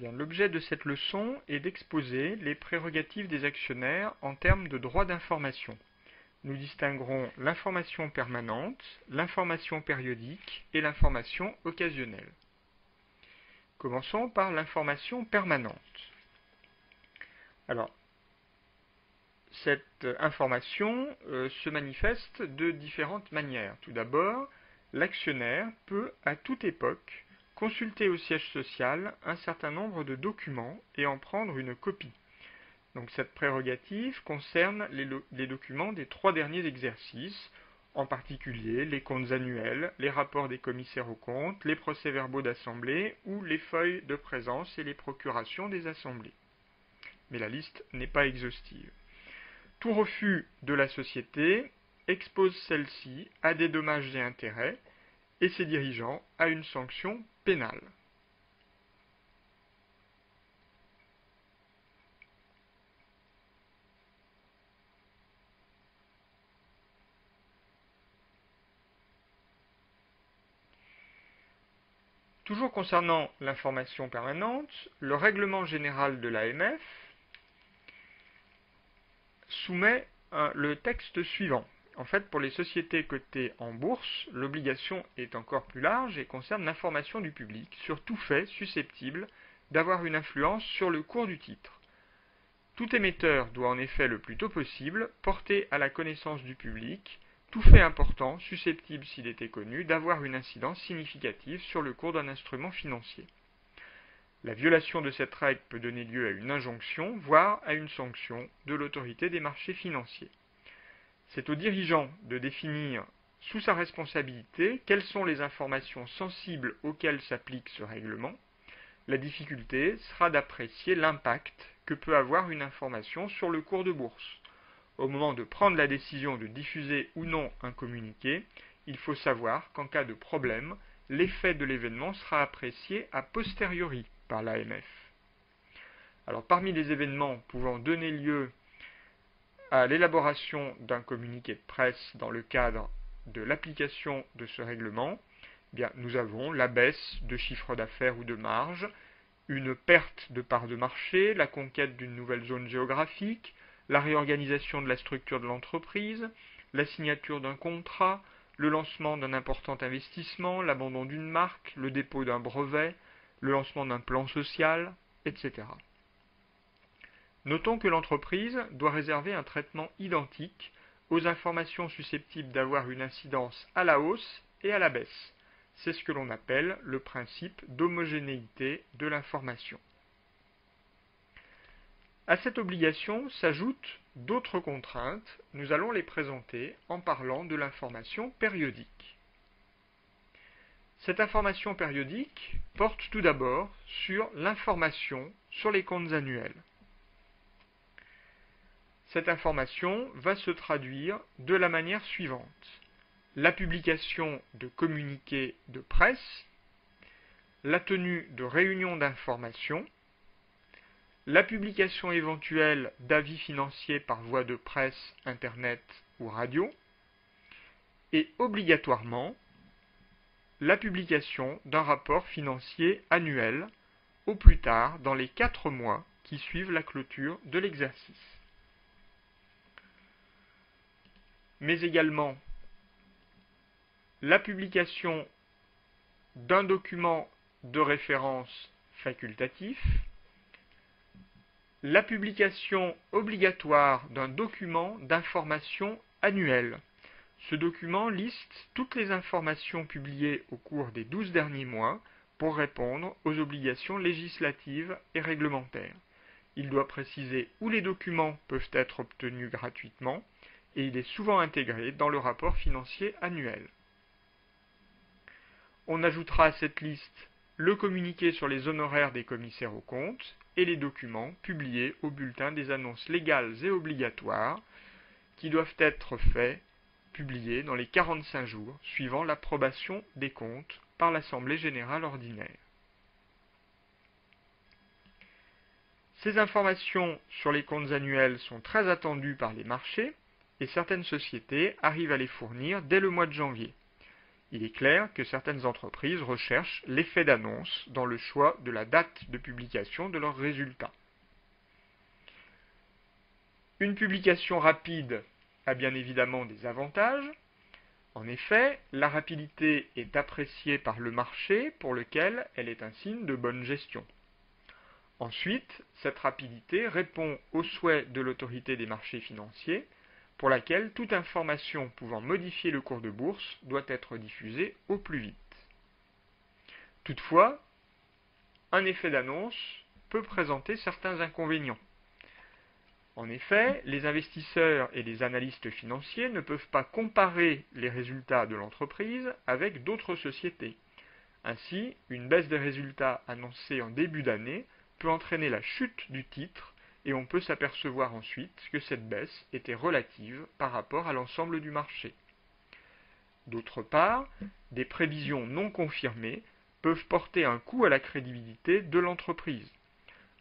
L'objet de cette leçon est d'exposer les prérogatives des actionnaires en termes de droit d'information. Nous distinguerons l'information permanente, l'information périodique et l'information occasionnelle. Commençons par l'information permanente. Alors, cette information euh, se manifeste de différentes manières. Tout d'abord, l'actionnaire peut à toute époque consulter au siège social un certain nombre de documents et en prendre une copie. Donc cette prérogative concerne les, documents des trois derniers exercices, en particulier les comptes annuels, les rapports des commissaires aux comptes, les procès-verbaux d'assemblée ou les feuilles de présence et les procurations des assemblées. Mais la liste n'est pas exhaustive. Tout refus de la société expose celle-ci à des dommages et intérêts et ses dirigeants à une sanction pénale. Toujours concernant l'information permanente, le règlement général de l'AMF soumet le texte suivant. En fait, pour les sociétés cotées en bourse, l'obligation est encore plus large et concerne l'information du public sur tout fait susceptible d'avoir une influence sur le cours du titre. Tout émetteur doit en effet le plus tôt possible porter à la connaissance du public tout fait important susceptible, s'il était connu, d'avoir une incidence significative sur le cours d'un instrument financier. La violation de cette règle peut donner lieu à une injonction, voire à une sanction de l'autorité des marchés financiers. C'est au dirigeant de définir sous sa responsabilité quelles sont les informations sensibles auxquelles s'applique ce règlement. La difficulté sera d'apprécier l'impact que peut avoir une information sur le cours de bourse. Au moment de prendre la décision de diffuser ou non un communiqué, il faut savoir qu'en cas de problème, l'effet de l'événement sera apprécié a posteriori par l'AMF. Alors parmi les événements pouvant donner lieu à l'élaboration d'un communiqué de presse dans le cadre de l'application de ce règlement, eh nous avons la baisse de chiffre d'affaires ou de marge, une perte de part de marché, la conquête d'une nouvelle zone géographique, la réorganisation de la structure de l'entreprise, la signature d'un contrat, le lancement d'un important investissement, l'abandon d'une marque, le dépôt d'un brevet, le lancement d'un plan social, etc. Notons que l'entreprise doit réserver un traitement identique aux informations susceptibles d'avoir une incidence à la hausse et à la baisse. C'est ce que l'on appelle le principe d'homogénéité de l'information. À cette obligation s'ajoutent d'autres contraintes, nous allons les présenter en parlant de l'information périodique. Cette information périodique porte tout d'abord sur l'information sur les comptes annuels cette information va se traduire de la manière suivante. La publication de communiqués de presse, la tenue de réunions d'information, la publication éventuelle d'avis financiers par voie de presse, Internet ou radio, et obligatoirement la publication d'un rapport financier annuel au plus tard dans les quatre mois qui suivent la clôture de l'exercice. Mais également la publication d'un document de référence facultatif, la publication obligatoire d'un document d'information annuel. Ce document liste toutes les informations publiées au cours des douze derniers mois pour répondre aux obligations législatives et réglementaires. Il doit préciser où les documents peuvent être obtenus gratuitement, et il est souvent intégré dans le rapport financier annuel. On ajoutera à cette liste le communiqué sur les honoraires des commissaires aux comptes et les documents publiés au bulletin des annonces légales et obligatoires qui doivent être faits, publiés dans les 45 jours suivant l'approbation des comptes par l'Assemblée générale ordinaire. Ces informations sur les comptes annuels sont très attendues par les marchés et certaines sociétés arrivent à les fournir dès le mois de janvier. Il est clair que certaines entreprises recherchent l'effet d'annonce dans le choix de la date de publication de leurs résultats. Une publication rapide a bien évidemment des avantages. En effet, la rapidité est appréciée par le marché pour lequel elle est un signe de bonne gestion. Ensuite, cette rapidité répond aux souhaits de l'autorité des marchés financiers pour laquelle toute information pouvant modifier le cours de bourse doit être diffusée au plus vite. Toutefois, un effet d'annonce peut présenter certains inconvénients. En effet, les investisseurs et les analystes financiers ne peuvent pas comparer les résultats de l'entreprise avec d'autres sociétés. Ainsi, une baisse des résultats annoncés en début d'année peut entraîner la chute du titre et on peut s'apercevoir ensuite que cette baisse était relative par rapport à l'ensemble du marché. D'autre part, des prévisions non confirmées peuvent porter un coût à la crédibilité de l'entreprise.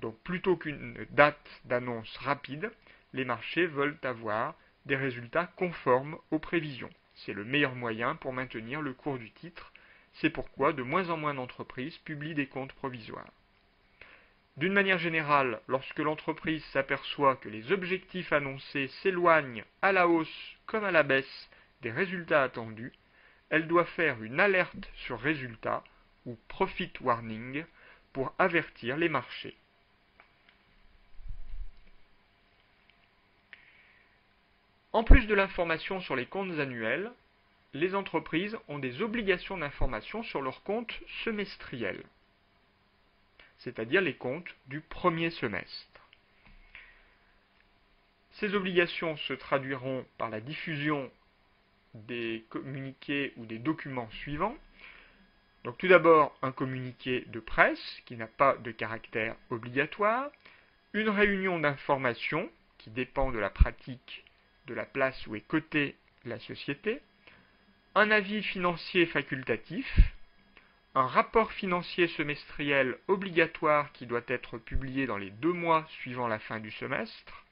Donc plutôt qu'une date d'annonce rapide, les marchés veulent avoir des résultats conformes aux prévisions. C'est le meilleur moyen pour maintenir le cours du titre. C'est pourquoi de moins en moins d'entreprises publient des comptes provisoires. D'une manière générale, lorsque l'entreprise s'aperçoit que les objectifs annoncés s'éloignent à la hausse comme à la baisse des résultats attendus, elle doit faire une alerte sur résultat ou profit warning pour avertir les marchés. En plus de l'information sur les comptes annuels, les entreprises ont des obligations d'information sur leurs comptes semestriels c'est-à-dire les comptes du premier semestre. Ces obligations se traduiront par la diffusion des communiqués ou des documents suivants. Donc tout d'abord un communiqué de presse qui n'a pas de caractère obligatoire, une réunion d'information qui dépend de la pratique de la place où est cotée la société, un avis financier facultatif un rapport financier semestriel obligatoire qui doit être publié dans les deux mois suivant la fin du semestre,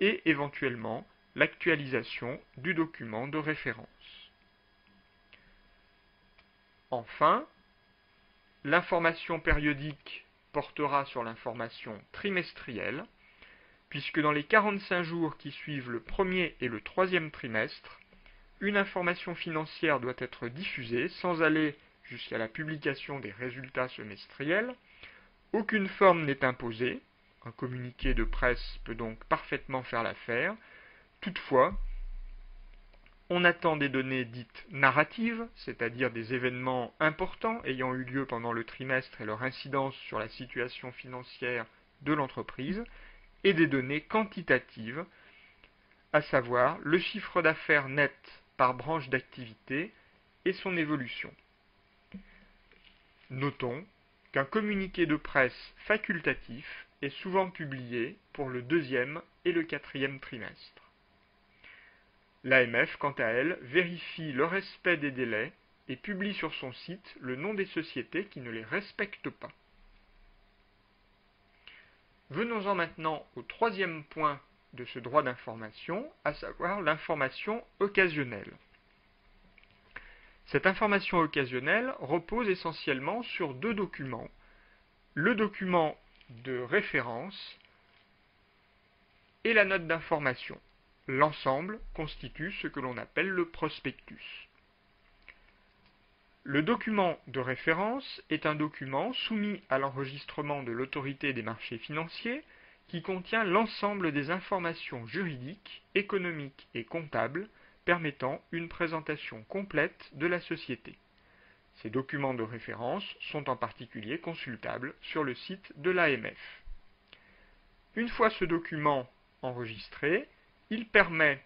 et éventuellement l'actualisation du document de référence. Enfin, l'information périodique portera sur l'information trimestrielle, puisque dans les 45 jours qui suivent le premier et le troisième trimestre, une information financière doit être diffusée sans aller jusqu'à la publication des résultats semestriels, aucune forme n'est imposée, un communiqué de presse peut donc parfaitement faire l'affaire, toutefois, on attend des données dites narratives, c'est-à-dire des événements importants ayant eu lieu pendant le trimestre et leur incidence sur la situation financière de l'entreprise, et des données quantitatives, à savoir le chiffre d'affaires net par branche d'activité et son évolution. Notons qu'un communiqué de presse facultatif est souvent publié pour le deuxième et le quatrième trimestre. L'AMF, quant à elle, vérifie le respect des délais et publie sur son site le nom des sociétés qui ne les respectent pas. Venons-en maintenant au troisième point de ce droit d'information, à savoir l'information occasionnelle. Cette information occasionnelle repose essentiellement sur deux documents. Le document de référence et la note d'information. L'ensemble constitue ce que l'on appelle le prospectus. Le document de référence est un document soumis à l'enregistrement de l'autorité des marchés financiers qui contient l'ensemble des informations juridiques, économiques et comptables permettant une présentation complète de la société. Ces documents de référence sont en particulier consultables sur le site de l'AMF. Une fois ce document enregistré, il permet,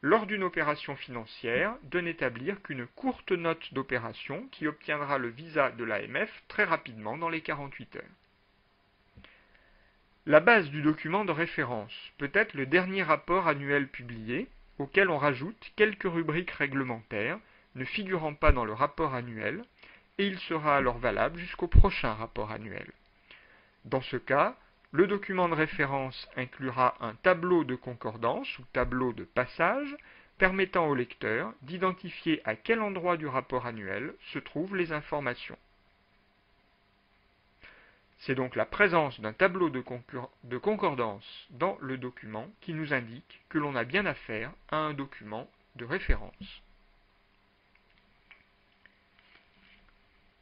lors d'une opération financière, de n'établir qu'une courte note d'opération qui obtiendra le visa de l'AMF très rapidement dans les 48 heures. La base du document de référence peut être le dernier rapport annuel publié, auquel on rajoute quelques rubriques réglementaires ne figurant pas dans le rapport annuel, et il sera alors valable jusqu'au prochain rapport annuel. Dans ce cas, le document de référence inclura un tableau de concordance ou tableau de passage permettant au lecteur d'identifier à quel endroit du rapport annuel se trouvent les informations. C'est donc la présence d'un tableau de, concordance dans le document qui nous indique que l'on a bien affaire à un document de référence.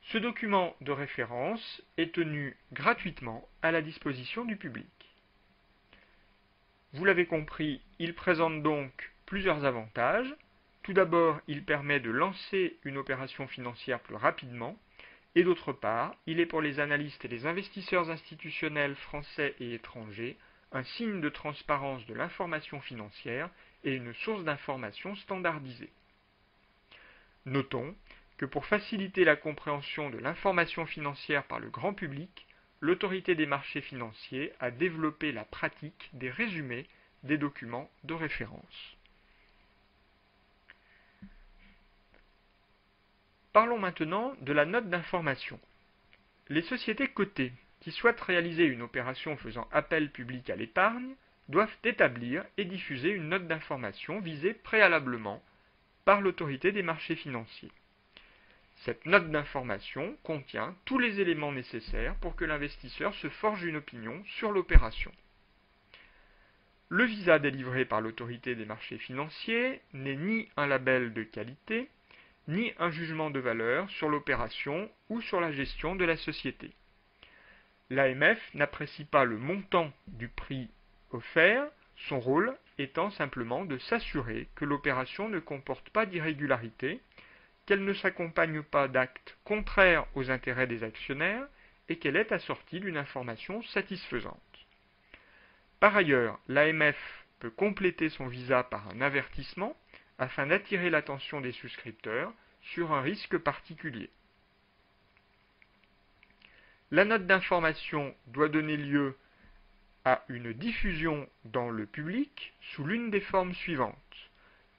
Ce document de référence est tenu gratuitement à la disposition du public. Vous l'avez compris, il présente donc plusieurs avantages. Tout d'abord, il permet de lancer une opération financière plus rapidement et d'autre part, il est pour les analystes et les investisseurs institutionnels français et étrangers un signe de transparence de l'information financière et une source d'information standardisée. Notons que pour faciliter la compréhension de l'information financière par le grand public, l'autorité des marchés financiers a développé la pratique des résumés des documents de référence. Parlons maintenant de la note d'information. Les sociétés cotées qui souhaitent réaliser une opération faisant appel public à l'épargne doivent établir et diffuser une note d'information visée préalablement par l'autorité des marchés financiers. Cette note d'information contient tous les éléments nécessaires pour que l'investisseur se forge une opinion sur l'opération. Le visa délivré par l'autorité des marchés financiers n'est ni un label de qualité, ni un jugement de valeur sur l'opération ou sur la gestion de la société. L'AMF n'apprécie pas le montant du prix offert, son rôle étant simplement de s'assurer que l'opération ne comporte pas d'irrégularité, qu'elle ne s'accompagne pas d'actes contraires aux intérêts des actionnaires et qu'elle est assortie d'une information satisfaisante. Par ailleurs, l'AMF peut compléter son visa par un avertissement afin d'attirer l'attention des souscripteurs sur un risque particulier. La note d'information doit donner lieu à une diffusion dans le public sous l'une des formes suivantes.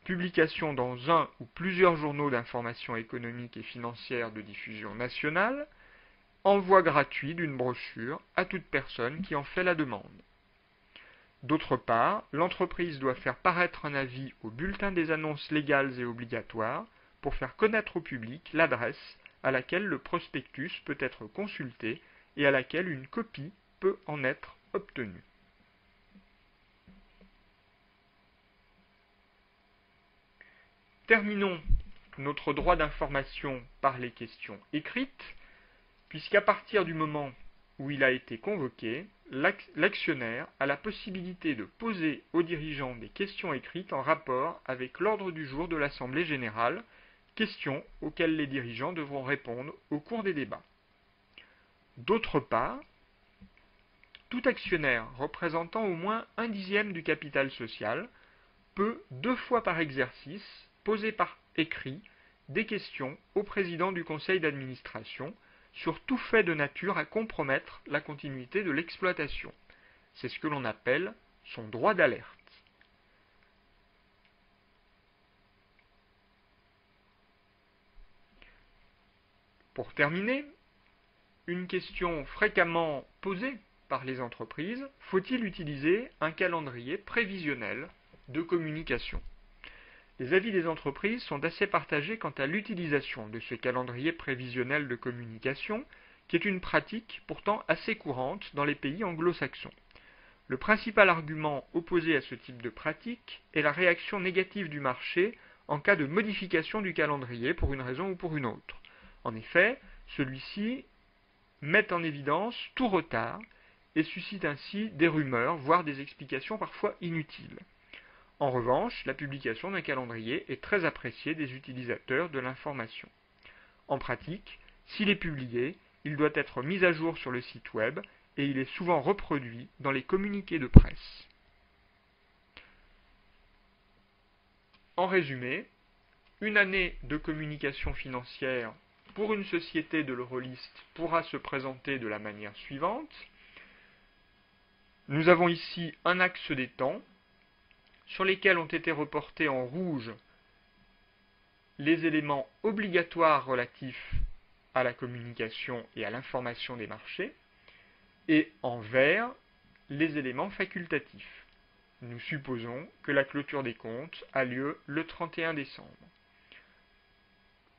Publication dans un ou plusieurs journaux d'information économique et financière de diffusion nationale, envoi gratuit d'une brochure à toute personne qui en fait la demande. D'autre part, l'entreprise doit faire paraître un avis au bulletin des annonces légales et obligatoires pour faire connaître au public l'adresse à laquelle le prospectus peut être consulté et à laquelle une copie peut en être obtenue. Terminons notre droit d'information par les questions écrites, puisqu'à partir du moment où il a été convoqué, l'actionnaire a la possibilité de poser aux dirigeants des questions écrites en rapport avec l'ordre du jour de l'Assemblée générale, questions auxquelles les dirigeants devront répondre au cours des débats. D'autre part, tout actionnaire représentant au moins un dixième du capital social peut, deux fois par exercice, poser par écrit des questions au président du conseil d'administration sur tout fait de nature à compromettre la continuité de l'exploitation. C'est ce que l'on appelle son droit d'alerte. Pour terminer, une question fréquemment posée par les entreprises, faut-il utiliser un calendrier prévisionnel de communication? Les avis des entreprises sont assez partagés quant à l'utilisation de ce calendrier prévisionnel de communication, qui est une pratique pourtant assez courante dans les pays anglo-saxons. Le principal argument opposé à ce type de pratique est la réaction négative du marché en cas de modification du calendrier pour une raison ou pour une autre. En effet, celui-ci met en évidence tout retard et suscite ainsi des rumeurs, voire des explications parfois inutiles. En revanche, la publication d'un calendrier est très appréciée des utilisateurs de l'information. En pratique, s'il est publié, il doit être mis à jour sur le site web et il est souvent reproduit dans les communiqués de presse. En résumé, une année de communication financière pour une société de l'Eurolist pourra se présenter de la manière suivante. Nous avons ici un axe des temps sur lesquels ont été reportés en rouge les éléments obligatoires relatifs à la communication et à l'information des marchés, et en vert les éléments facultatifs. nous supposons que la clôture des comptes a lieu le 31 décembre.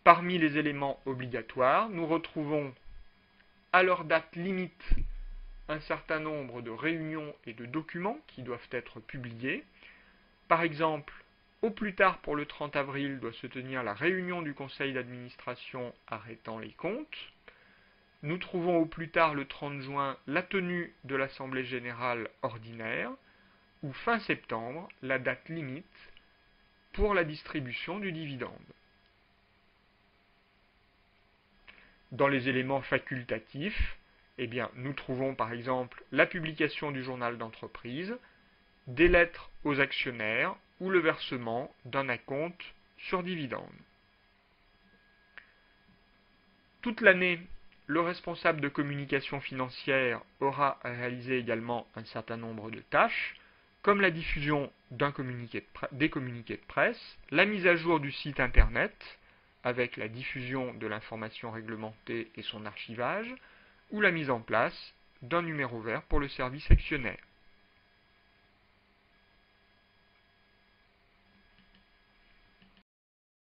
Parmi les éléments obligatoires, nous retrouvons à leur date limite un certain nombre de réunions et de documents qui doivent être publiés. Par exemple, au plus tard pour le 30 avril doit se tenir la réunion du conseil d'administration arrêtant les comptes. Nous trouvons au plus tard le 30 juin la tenue de l'Assemblée générale ordinaire ou fin septembre la date limite pour la distribution du dividende. Dans les éléments facultatifs, eh nous trouvons par exemple la publication du journal d'entreprise, des lettres aux actionnaires ou le versement d'un acompte sur dividende. Toute l'année, le responsable de communication financière aura réalisé également un certain nombre de tâches, comme la diffusion des communiqués de presse, la mise à jour du site internet, avec la diffusion de l'information réglementée et son archivage, ou la mise en place d'un numéro vert pour le service actionnaire.